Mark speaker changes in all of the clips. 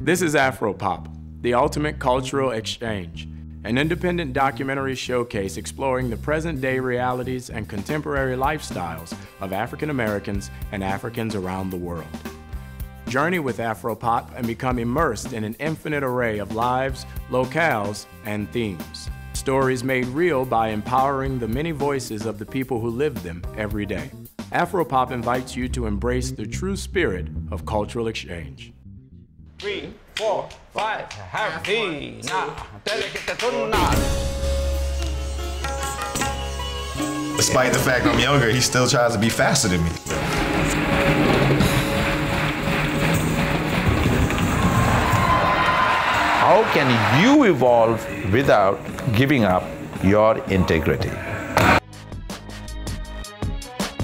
Speaker 1: This is Afropop, the ultimate cultural exchange, an independent documentary showcase exploring the present day realities and contemporary lifestyles of African Americans and Africans around the world. Journey with Afropop and become immersed in an infinite array of lives, locales, and themes. Stories made real by empowering the many voices of the people who live them every day. Afropop invites you to embrace the true spirit of cultural exchange.
Speaker 2: Three, four, five, happy now.
Speaker 3: Despite the fact I'm younger, he still tries to be faster than me.
Speaker 4: How can you evolve without giving up your integrity?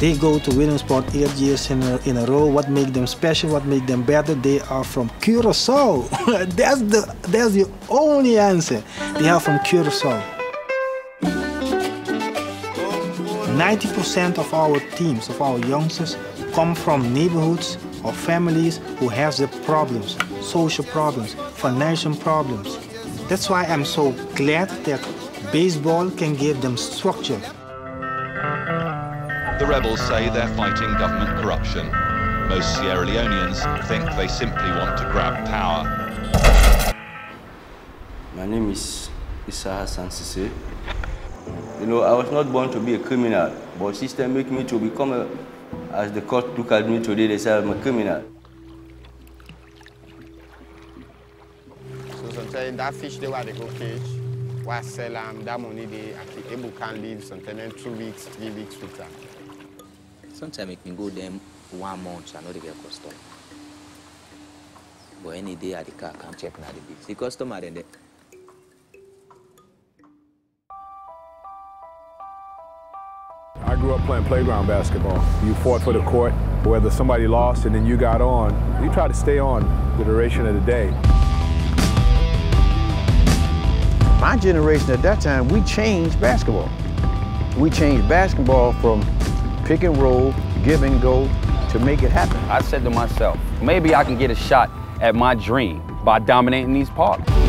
Speaker 5: They go to Williamsport eight years in a, in a row. What makes them special? What makes them better? They are from Curaçao. that's the that's the only answer. They are from Curaçao. 90% of our teams, of our youngsters, come from neighborhoods or families who have the problems, social problems, financial problems. That's why I'm so glad that baseball can give them structure.
Speaker 6: The rebels say they're fighting government corruption. Most Sierra Leoneans think they simply want to grab power.
Speaker 7: My name is Issa Hassan Sesay. You know, I was not born to be a criminal, but system make me to become a, as the court look at me today, they say I'm a criminal.
Speaker 8: So sometimes that fish they were they go cage, why sell them, that money they able can live sometimes two weeks, three weeks with them.
Speaker 9: Sometimes make me go them one month, I know they get custom. But any day at the car, I can check now the beach. The customer then they
Speaker 10: I grew up playing playground basketball. You fought for the court, whether somebody lost and then you got on, you try to stay on the duration of the day.
Speaker 11: My generation at that time, we changed basketball. We changed basketball from pick and roll, give and go, to make it happen.
Speaker 12: I said to myself, maybe I can get a shot at my dream by dominating these parks.